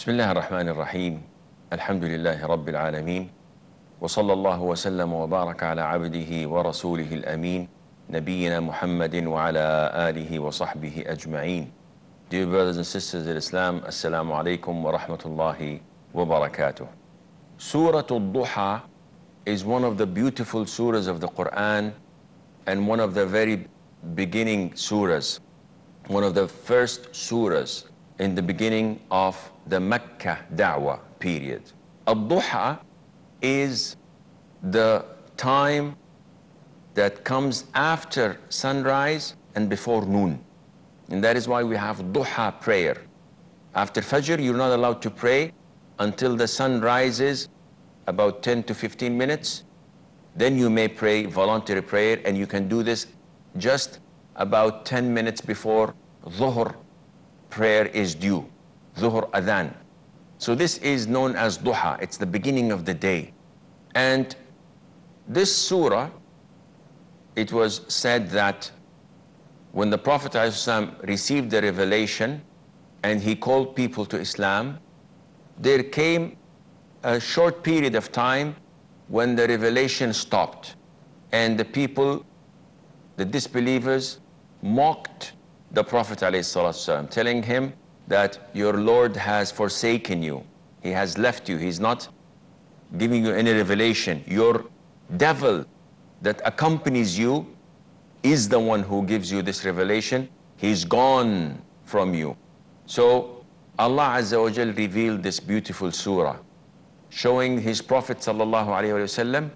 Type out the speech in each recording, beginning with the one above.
بسم الله الرحمن الرحيم الحمد لله رب العالمين وصلى الله وسلم وبارك على عبده ورسوله الأمين نبينا محمد وعلى آله وصحبه أجمعين Dear brothers and sisters in Islam, Assalamu alaikum wa rahmatullahi wa barakatuh. Surah Al-Duha is one of the beautiful surahs of the Quran and one of the very beginning surahs, one of the first surahs in the beginning of the Mecca Da'wah period. Al-Duha is the time that comes after sunrise and before noon. And that is why we have duha prayer. After Fajr, you're not allowed to pray until the sun rises about 10 to 15 minutes. Then you may pray voluntary prayer, and you can do this just about 10 minutes before Dhuhr prayer is due, Dhuhr Adhan. So this is known as duha, it's the beginning of the day. And this surah, it was said that when the Prophet ﷺ received the revelation and he called people to Islam, there came a short period of time when the revelation stopped and the people, the disbelievers, mocked the Prophet ﷺ, telling him that your Lord has forsaken you. He has left you. He's not giving you any revelation. Your devil that accompanies you is the one who gives you this revelation. He's gone from you. So Allah Azza wa Jal revealed this beautiful surah, showing His Prophet sallallahu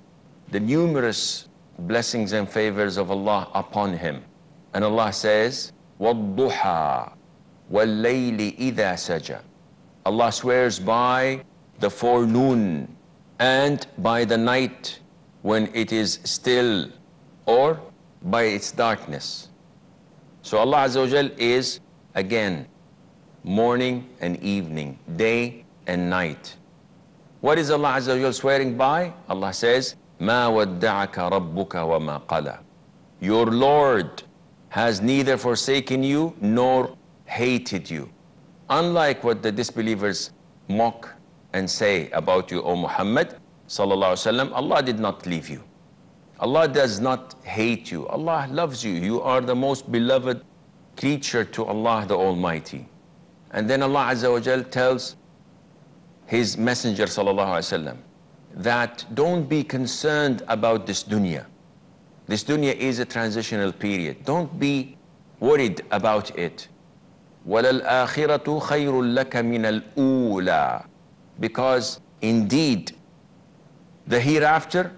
the numerous blessings and favors of Allah upon him. And Allah says, وَالضُّحَى وَاللَّيْلِ إِذَا سَجَى Allah swears by the forenoon and by the night when it is still or by its darkness. So Allah Azza wa Jal is again morning and evening, day and night. What is Allah Azza wa Jal swearing by? Allah says, ما ودعك ربك وما قلى. Your Lord has neither forsaken you nor hated you. Unlike what the disbelievers mock and say about you, O Muhammad, wasallam, Allah did not leave you. Allah does not hate you. Allah loves you. You are the most beloved creature to Allah the Almighty. And then Allah Azza wa Jal tells His Messenger wasallam that don't be concerned about this dunya. This dunya is a transitional period. Don't be worried about it. وَلَلْآخِرَةُ خَيْرٌ لَكَ مِنَ الْأُولَى Because indeed, the hereafter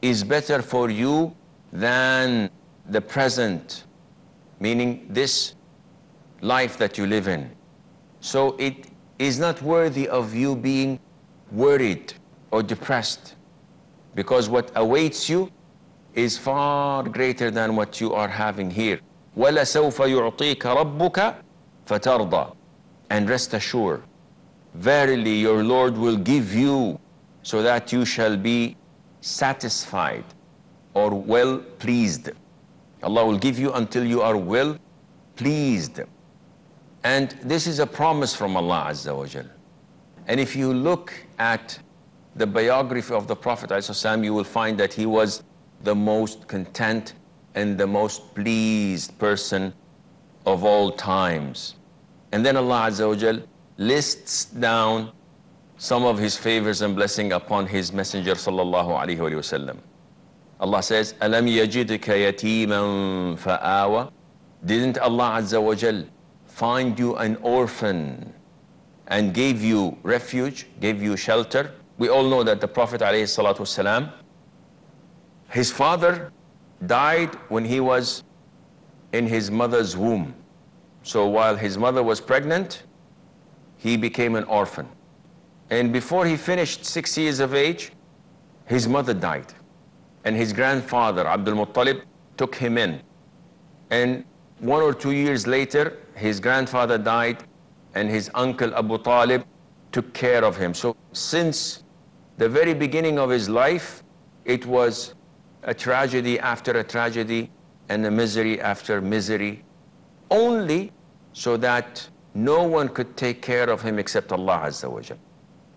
is better for you than the present, meaning this life that you live in. So it is not worthy of you being worried or depressed because what awaits you is far greater than what you are having here. وَلَسَوْفَ يُعْطِيكَ رَبُّكَ فَتَرْضَى And rest assured, verily your Lord will give you so that you shall be satisfied or well pleased. Allah will give you until you are well pleased. And this is a promise from Allah Azza wa Jal. And if you look at the biography of the Prophet ﷺ, you will find that he was the most content and the most pleased person of all times. And then Allah Azza wa Jal lists down some of his favors and blessing upon his messenger sallallahu alaihi wasallam. Allah says, "Alam yajidka yatiman fa'awa?" Didn't Allah Azza wa Jal find you an orphan and gave you refuge, gave you shelter? We all know that the Prophet alayhi salatu wasalam, his father died when he was in his mother's womb. So while his mother was pregnant, he became an orphan. And before he finished six years of age, his mother died. And his grandfather, Abdul Muttalib, took him in. And one or two years later, his grandfather died, and his uncle Abu Talib took care of him. So since the very beginning of his life, it was a tragedy after a tragedy and a misery after misery, only so that no one could take care of him except Allah Azza wa Jal.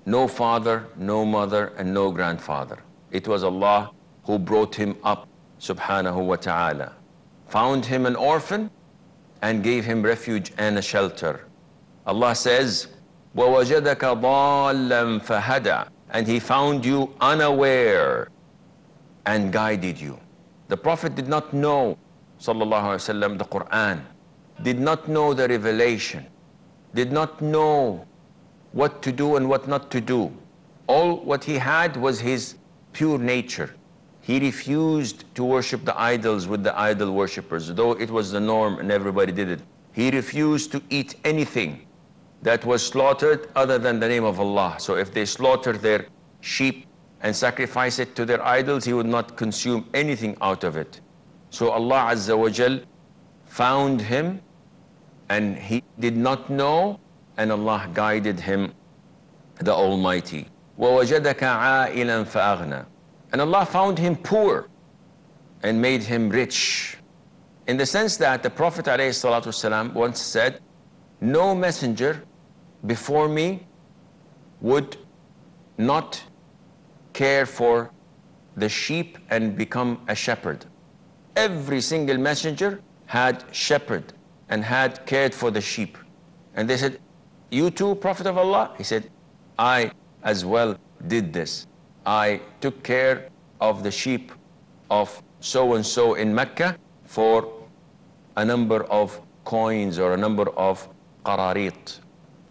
No father, no mother, and no grandfather. It was Allah who brought him up, subhanahu wa ta'ala. Found him an orphan and gave him refuge and a shelter. Allah says, وَوَجَدَكَ ضَالًّا فَهَدَى And he found you unaware and guided you. The Prophet did not know, wasallam, the Quran, did not know the revelation, did not know what to do and what not to do. All what he had was his pure nature. He refused to worship the idols with the idol worshippers, though it was the norm and everybody did it. He refused to eat anything that was slaughtered other than the name of Allah. So if they slaughtered their sheep and sacrifice it to their idols, he would not consume anything out of it. So Allah Azza wa Jal found him and he did not know and Allah guided him, the Almighty. وَوَجَدَكَ عَائِلًا فَأَغْنَى And Allah found him poor and made him rich. In the sense that the Prophet ﷺ once said, no messenger before me would not care for the sheep and become a shepherd. Every single messenger had shepherd and had cared for the sheep. And they said, you too, Prophet of Allah? He said, I as well did this. I took care of the sheep of so and so in Mecca for a number of coins or a number of qararit.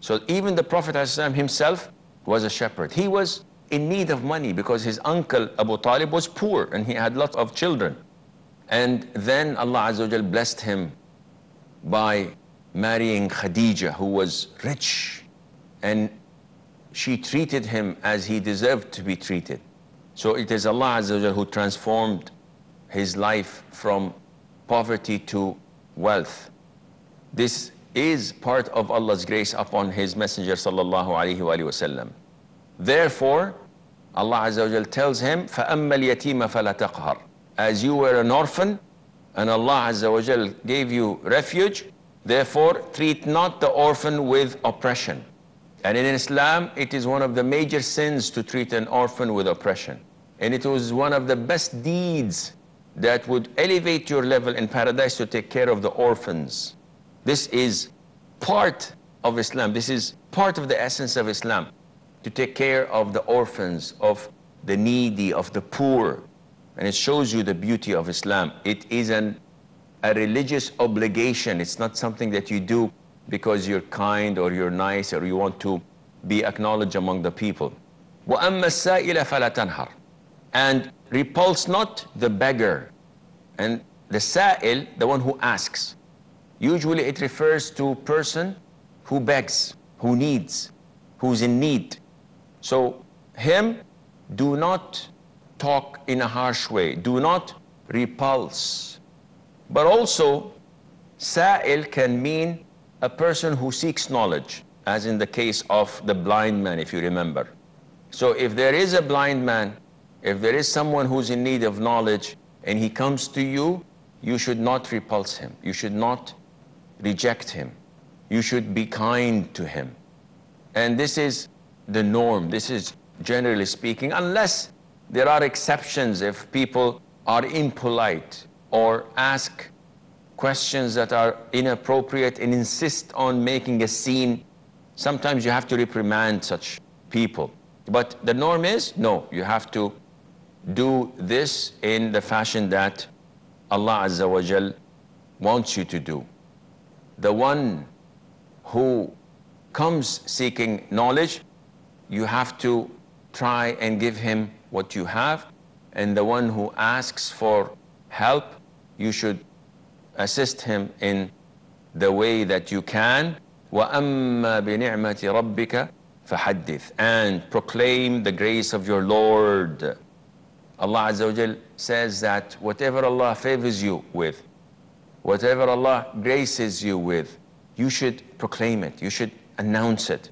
So even the Prophet himself was a shepherd. He was in need of money because his uncle Abu Talib was poor and he had lots of children. And then Allah Azza wa blessed him by marrying Khadija, who was rich, and she treated him as he deserved to be treated. So it is Allah Azza wa who transformed his life from poverty to wealth. This is part of Allah's grace upon His Messenger sallallahu alaihi wasallam. Therefore, Allah Azza wa tells him, فَأَمَّا الْيَتِيمَ فَلَا تَقْهَرْ As you were an orphan, and Allah Azza wa gave you refuge, therefore treat not the orphan with oppression. And in Islam, it is one of the major sins to treat an orphan with oppression. And it was one of the best deeds that would elevate your level in paradise to take care of the orphans. This is part of Islam. This is part of the essence of Islam to take care of the orphans, of the needy, of the poor. And it shows you the beauty of Islam. It is an, a religious obligation. It's not something that you do because you're kind or you're nice or you want to be acknowledged among the people. وَأَمَّا السَّائِلَ فَلَا تَنْهَرْ And repulse not the beggar. And the sa'il, the one who asks. Usually it refers to person who begs, who needs, who's in need. So him, do not talk in a harsh way. Do not repulse. But also, sa'il can mean a person who seeks knowledge, as in the case of the blind man, if you remember. So if there is a blind man, if there is someone who's in need of knowledge and he comes to you, you should not repulse him. You should not reject him. You should be kind to him. And this is the norm. This is generally speaking, unless there are exceptions if people are impolite or ask questions that are inappropriate and insist on making a scene. Sometimes you have to reprimand such people. But the norm is no, you have to do this in the fashion that Allah Azza wa Jal wants you to do the one who comes seeking knowledge, you have to try and give him what you have. And the one who asks for help, you should assist him in the way that you can. وَأَمَّا بِنِعْمَةِ رَبِّكَ فَحَدِّثْ And proclaim the grace of your Lord. Allah Azza wa says that whatever Allah favors you with, Whatever Allah graces you with, you should proclaim it. You should announce it.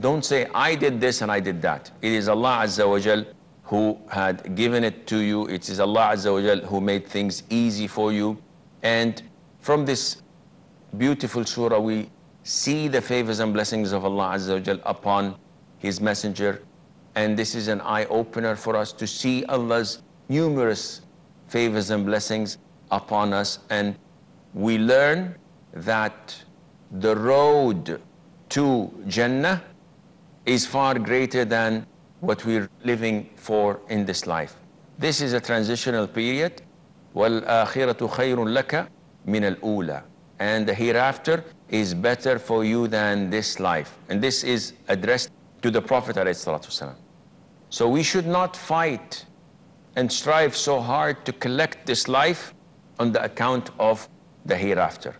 Don't say, I did this and I did that. It is Allah Azza wa Jal who had given it to you. It is Allah Azza wa Jal who made things easy for you. And from this beautiful surah, we see the favors and blessings of Allah Azza wa Jal upon His Messenger. And this is an eye opener for us to see Allah's numerous favors and blessings upon us. And we learn that the road to Jannah is far greater than what we're living for in this life. This is a transitional period. وَالْآخِرَةُ خَيْرٌ لَكَ مِنَ الْأُولَى And the hereafter is better for you than this life. And this is addressed to the Prophet ﷺ. So we should not fight and strive so hard to collect this life on the account of the hereafter.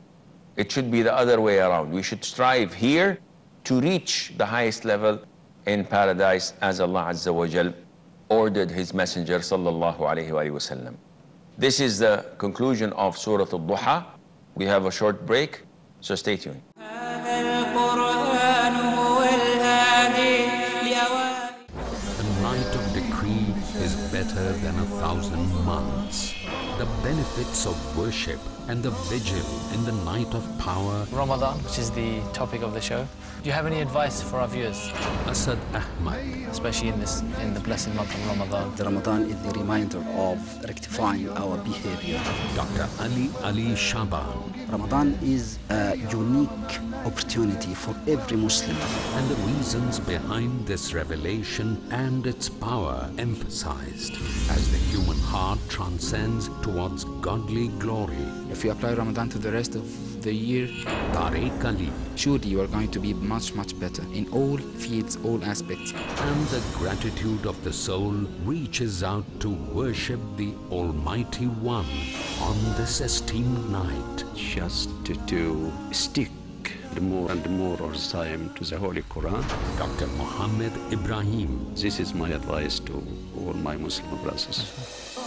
It should be the other way around. We should strive here to reach the highest level in paradise as Allah Azza wa Jal ordered His Messenger sallallahu alayhi wa. This is the conclusion of Surah Al-Duha. We have a short break, so stay tuned. A night of decree is better than a thousand months. The benefits of worship and the vigil in the night of power. Ramadan, which is the topic of the show. Do you have any advice for our viewers, Asad Ahmad, especially in this in the blessed month of Ramadan? The Ramadan is the reminder of rectifying our behavior. Dr. Ali Ali Shaban, Ramadan is a unique opportunity for every Muslim. and the reasons behind this revelation and its power emphasized as the human heart transcends towards godly glory. If you apply Ramadan to the rest of the year, Tariq Ali surely you are going to be much, much better in all fields, all aspects. and the gratitude of the soul reaches out to worship the Almighty One on this esteemed night. just to, to stick more and more of the time to the Holy Quran. Dr. Muhammad Ibrahim This is my advice to all my Muslim brothers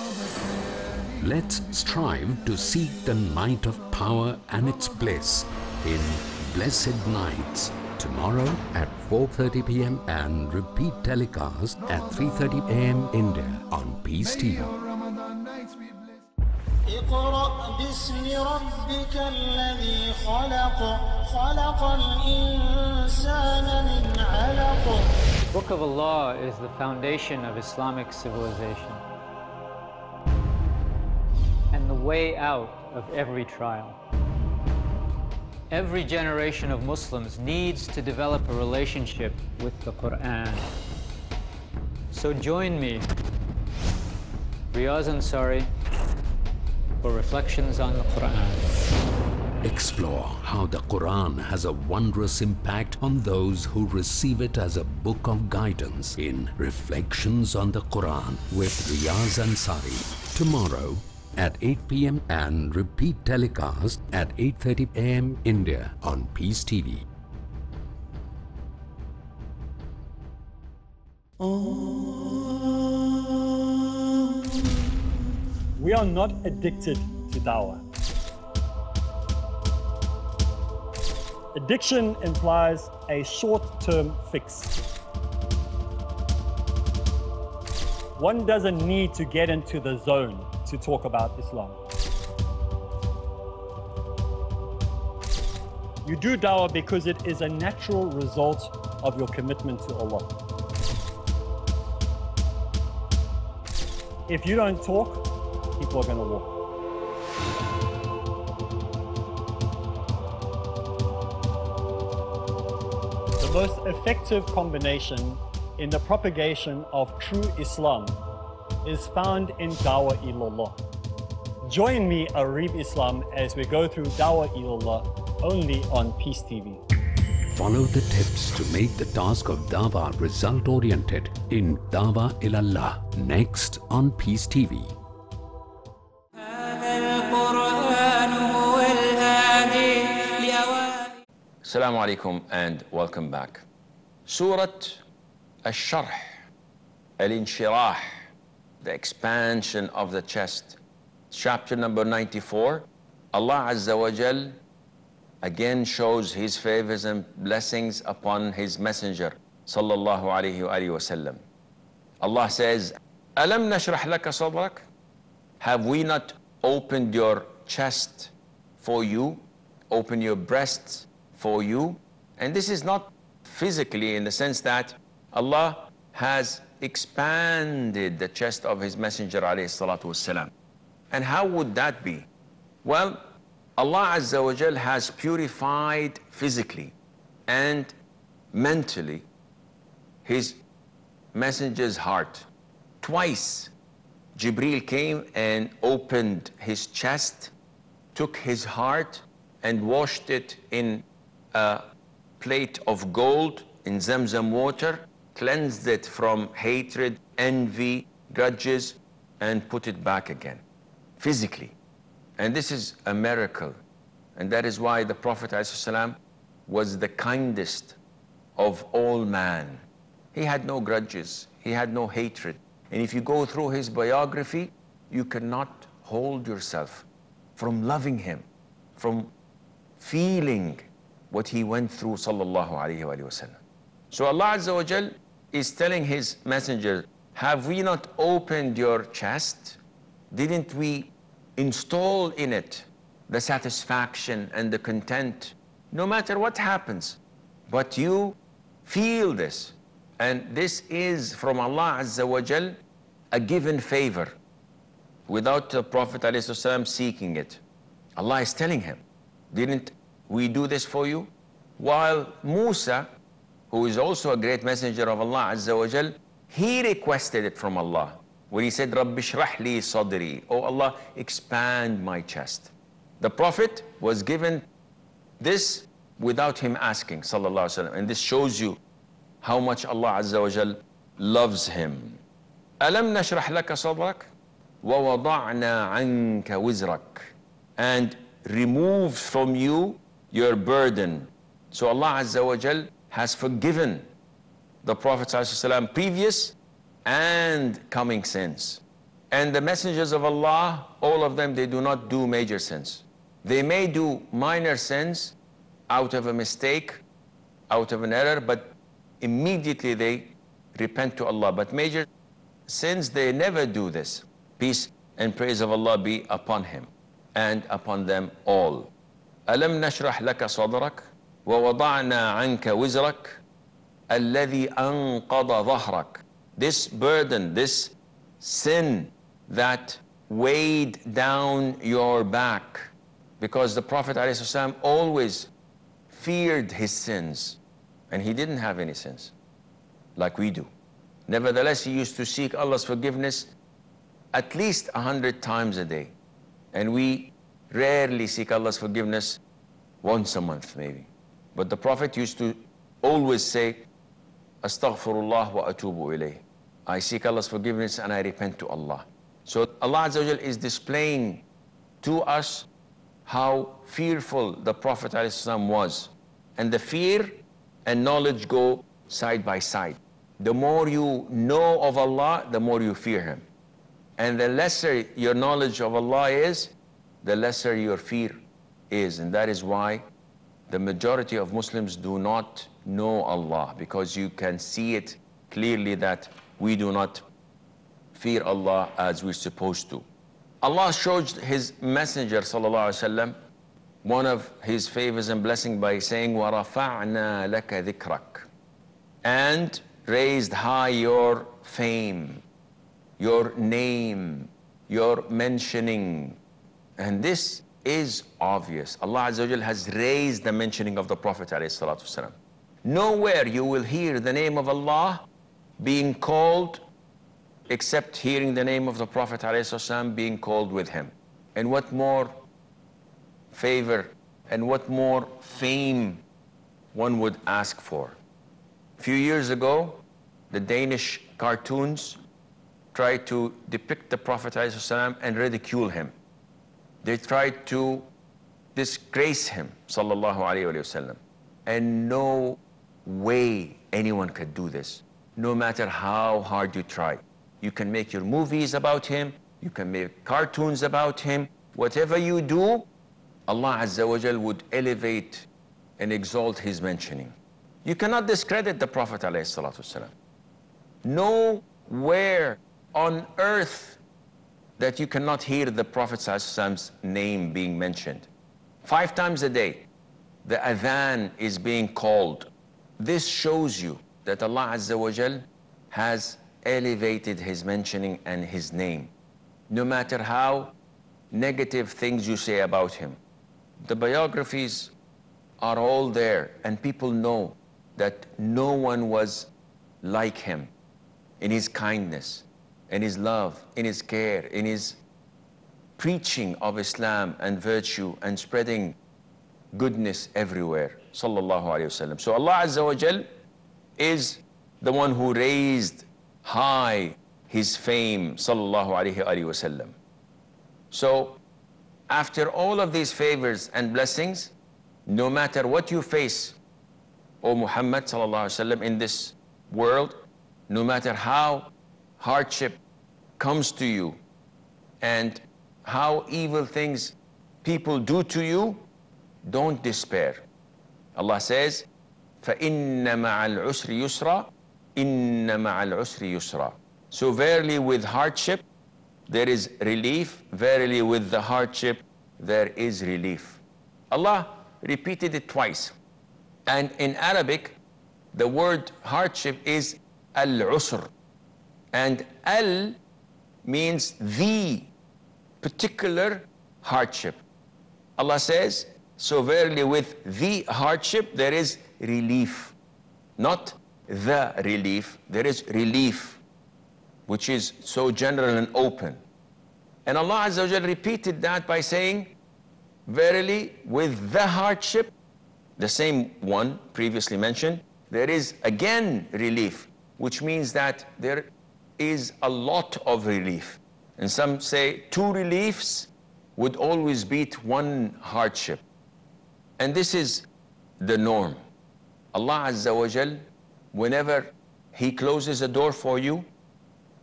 Let's strive to seek the night of power and its bliss in Blessed Nights. Tomorrow at 4.30 p.m. and repeat telecast at 3.30 a.m. India on Peace TV. اقرأ باسم ربك الذي خلق خلق الإنسان من علق Book of Allah is the foundation of Islamic civilization way out of every trial. Every generation of Muslims needs to develop a relationship with the Quran. So join me, Riyaz Ansari, for reflections on the Quran. Explore how the Quran has a wondrous impact on those who receive it as a book of guidance in Reflections on the Quran with Riyaz Ansari. Tomorrow at 8 p.m. and repeat telecast at 8.30 a.m. India on Peace TV. We are not addicted to dawah. Addiction implies a short term fix. One doesn't need to get into the zone to talk about Islam. You do dawah because it is a natural result of your commitment to Allah. If you don't talk, people are going to walk. The most effective combination in the propagation of true Islam is found in Dawa Ilallah. Join me, Arif Islam, as we go through Dawa Ilallah only on Peace TV. Follow the tips to make the task of Dawa result-oriented in Dawa Ilallah. Next on Peace TV. Assalamu alaikum and welcome back. Surah Al-Sharh, Al-Inshirah, the expansion of the chest. Chapter number 94, Allah Azza wa Jal again shows His favors and blessings upon His Messenger, sallallahu alayhi wa alihi sallam. Allah says, Alam nashrah laka sadrak? Have we not opened your chest for you, open your breasts for you. And this is not physically in the sense that Allah has expanded the chest of His Messenger wasalam. And how would that be? Well, Allah Azza wa Jal has purified physically and mentally His Messenger's heart. Twice, Jibril came and opened his chest, took his heart and washed it in a plate of gold in Zamzam water, cleansed it from hatred, envy, grudges, and put it back again, physically. And this is a miracle. And that is why the Prophet ﷺ was the kindest of all man. He had no grudges, he had no hatred. And if you go through his biography, you cannot hold yourself from loving him, from feeling what he went through, sallallahu alayhi wa. So Allah Azza wa Jal is telling his messenger, have we not opened your chest? Didn't we install in it the satisfaction and the content, no matter what happens? But you feel this. And this is from Allah Azza wa Jal, a given favor, without the Prophet ﷺ seeking it. Allah is telling him, didn't we do this for you? While Musa, who is also a great messenger of Allah Azza wa Jal, he requested it from Allah. When he said, Rabbi shrah li sadri, Oh Allah, expand my chest. The Prophet was given this without him asking, sallallahu alaihi wasallam. And this shows you how much Allah Azza wa Jal loves him. ألم نشرح لك صدرك ووضعنا عنك وزرك and removed from you your burden. So Allah Azza wa Jal has forgiven the Prophet ﷺ previous and coming sins. And the messengers of Allah, all of them, they do not do major sins. They may do minor sins out of a mistake, out of an error, but immediately they repent to Allah. But major sins, they never do this. Peace and praise of Allah be upon him and upon them all. ألم نشرح لك صدرك ووضعنا عنك وزرك الذي أنقض ظهرك This burden, this sin that weighed down your back because the Prophet ﷺ always feared his sins and he didn't have any sins like we do. Nevertheless, he used to seek Allah's forgiveness at least a hundred times a day. And we rarely seek Allah's forgiveness once a month, maybe. But the Prophet used to always say, Astaghfirullah wa atubu ilayh. I seek Allah's forgiveness and I repent to Allah. So Allah is displaying to us how fearful the Prophet ﷺ was. And the fear and knowledge go side by side. The more you know of Allah, the more you fear Him. And the lesser your knowledge of Allah is, the lesser your fear is. And that is why the majority of Muslims do not know Allah because you can see it clearly that we do not fear Allah as we're supposed to. Allah showed His Messenger وسلم, one of His favors and blessing by saying, وَرَفَعْنَا لَكَ ذِكْرَكَ And raised high your fame, your name, your mentioning. And this is obvious. Allah Azza wa has raised the mentioning of the Prophet ﷺ. Nowhere you will hear the name of Allah being called except hearing the name of the Prophet ﷺ being called with him. And what more favor and what more fame one would ask for. A few years ago, the Danish cartoons tried to depict the Prophet ﷺ and ridicule him. They tried to disgrace him, sallallahu alayhi wasallam. And no way anyone could do this, no matter how hard you try. You can make your movies about him, you can make cartoons about him. Whatever you do, Allah Azza wa Jal would elevate and exalt his mentioning. You cannot discredit the Prophet ﷺ. Nowhere on earth that you cannot hear the Prophet's name being mentioned. Five times a day. the adhan is being called. This shows you that Allah Azza wa Jal has elevated His mentioning and His name. No matter how negative things you say about Him. The biographies are all there and people know that no one was like Him in His kindness, in His love, in His care, in His preaching of Islam and virtue and spreading goodness everywhere. Sallallahu Alaihi Wasallam. So Allah Azza wa Jal is the one who raised high his fame. Sallallahu Alaihi Wasallam. So after all of these favors and blessings, no matter what you face, O Muhammad Sallallahu Alaihi Wasallam, in this world, no matter how hardship comes to you and how evil things people do to you, don't despair. Allah says, فَإِنَّ مَعَ الْعُسْرِ يُسْرًا إِنَّ مَعَ الْعُسْرِ يُسْرًا So verily with hardship, there is relief. Verily with the hardship, there is relief. Allah repeated it twice. And in Arabic, the word hardship is al-usr. And al means the particular hardship. Allah says, so verily with the hardship there is relief. Not the relief, there is relief, which is so general and open. And Allah Azza wa repeated that by saying, verily with the hardship, the same one previously mentioned, there is again relief, which means that there is a lot of relief. And some say two reliefs would always beat one hardship. And this is the norm. Allah Azza wa Jal, whenever He closes a door for you,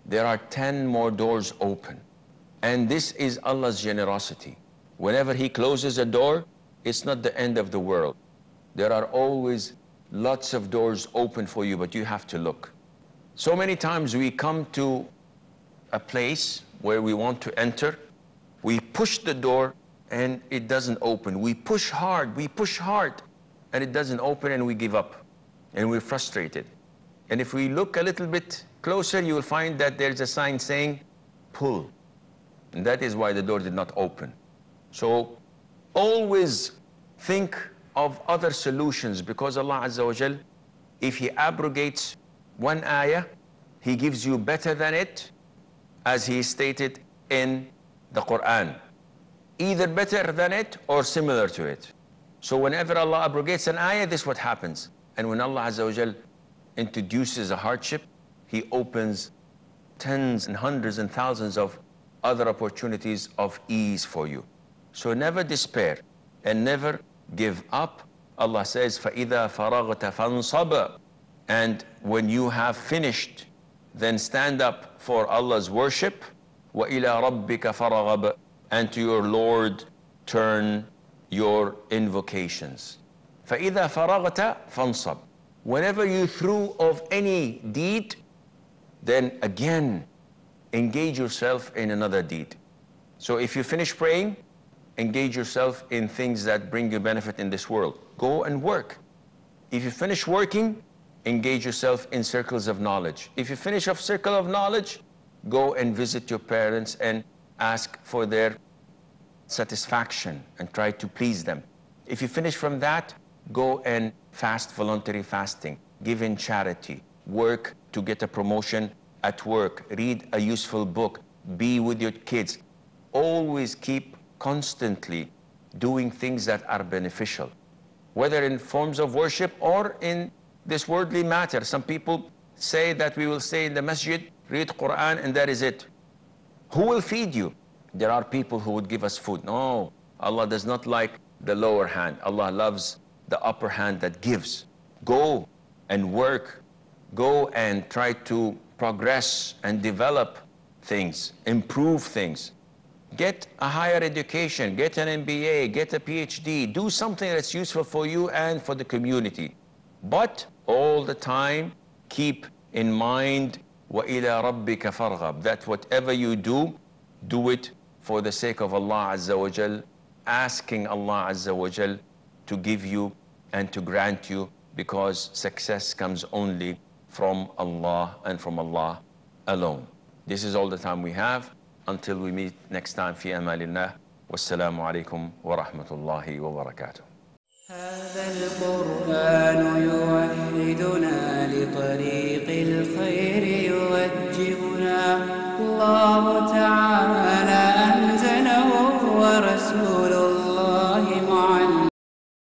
there are 10 more doors open. And this is Allah's generosity. Whenever He closes a door, it's not the end of the world. There are always lots of doors open for you, but you have to look. So many times we come to a place where we want to enter, we push the door and it doesn't open. We push hard, we push hard, and it doesn't open and we give up and we're frustrated. And if we look a little bit closer, you will find that there's a sign saying, pull. And that is why the door did not open. So always think of other solutions because Allah Azza wa Jal, if He abrogates one ayah, He gives you better than it, as He stated in the Quran. Either better than it or similar to it. So whenever Allah abrogates an ayah, this is what happens. And when Allah Azza wa Jal introduces a hardship, He opens tens and hundreds and thousands of other opportunities of ease for you. So never despair and never give up. Allah says, فَإِذَا فَرَغْتَ فَانصَبَ and when you have finished, then stand up for Allah's worship. وَإِلَىٰ رَبِّكَ فَرَغَبْ And to your Lord turn your invocations. فَإِذَا فَرَغْتَ فَانْصَبْ Whenever you through of any deed, then again engage yourself in another deed. So if you finish praying, engage yourself in things that bring you benefit in this world. Go and work. If you finish working, engage yourself in circles of knowledge. If you finish off circle of knowledge, go and visit your parents and ask for their satisfaction and try to please them. If you finish from that, go and fast voluntary fasting, give in charity, work to get a promotion at work, read a useful book, be with your kids. Always keep constantly doing things that are beneficial, whether in forms of worship or in this worldly matter. Some people say that we will stay in the masjid, read Quran, and that is it. Who will feed you? There are people who would give us food. No, Allah does not like the lower hand. Allah loves the upper hand that gives. Go and work. Go and try to progress and develop things, improve things. Get a higher education, get an MBA, get a PhD, do something that's useful for you and for the community. But all the time, keep in mind وَإِلَى رَبِّكَ فَارْغَب That whatever you do, do it for the sake of Allah Azza wa Jal, asking Allah Azza wa Jal to give you and to grant you because success comes only from Allah and from Allah alone. This is all the time we have. Until we meet next time, في أمان الله والسلام عليكم ورحمة الله وبركاته. هذا القرآن يوحدنا لطريق الخير يوجهنا. الله تعالى